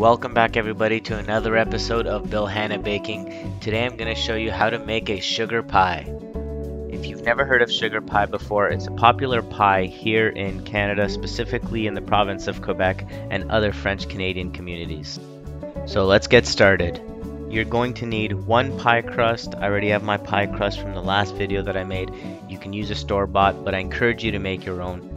Welcome back everybody to another episode of Bill Hanna Baking. Today I'm going to show you how to make a sugar pie. If you've never heard of sugar pie before, it's a popular pie here in Canada, specifically in the province of Quebec and other French Canadian communities. So let's get started. You're going to need one pie crust. I already have my pie crust from the last video that I made. You can use a store-bought, but I encourage you to make your own.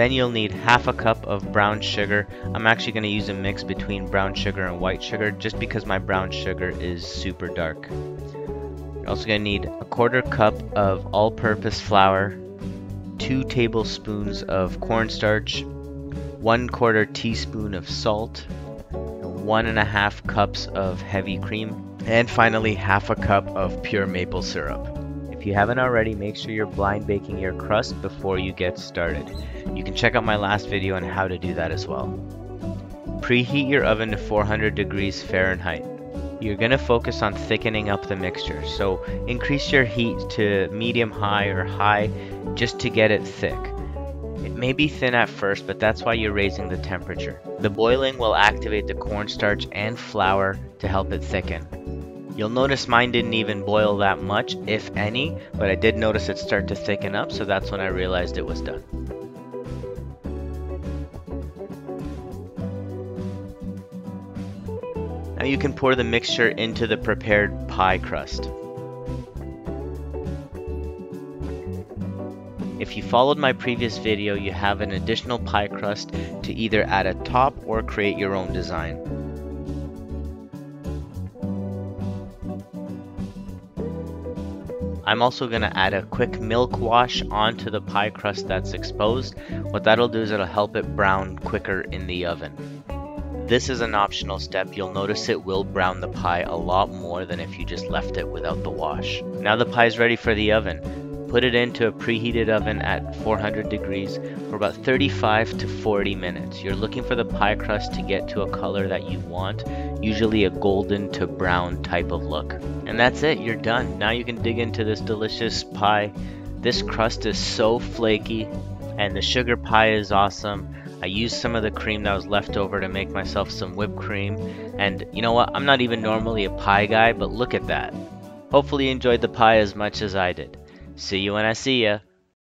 Then you'll need half a cup of brown sugar. I'm actually going to use a mix between brown sugar and white sugar just because my brown sugar is super dark. You're also going to need a quarter cup of all-purpose flour, 2 tablespoons of cornstarch, 1 quarter teaspoon of salt, one and a half cups of heavy cream, and finally half a cup of pure maple syrup. If you haven't already, make sure you're blind baking your crust before you get started. You can check out my last video on how to do that as well. Preheat your oven to 400 degrees Fahrenheit. You're going to focus on thickening up the mixture, so increase your heat to medium high or high just to get it thick. It may be thin at first, but that's why you're raising the temperature. The boiling will activate the cornstarch and flour to help it thicken. You'll notice mine didn't even boil that much, if any, but I did notice it start to thicken up, so that's when I realized it was done. Now you can pour the mixture into the prepared pie crust. If you followed my previous video, you have an additional pie crust to either add a top or create your own design. I'm also going to add a quick milk wash onto the pie crust that's exposed. What that'll do is it'll help it brown quicker in the oven. This is an optional step. You'll notice it will brown the pie a lot more than if you just left it without the wash. Now the pie is ready for the oven. Put it into a preheated oven at 400 degrees for about 35 to 40 minutes. You're looking for the pie crust to get to a color that you want, usually a golden to brown type of look. And that's it, you're done. Now you can dig into this delicious pie. This crust is so flaky and the sugar pie is awesome. I used some of the cream that was left over to make myself some whipped cream. And you know what? I'm not even normally a pie guy, but look at that. Hopefully you enjoyed the pie as much as I did. See you when I see ya.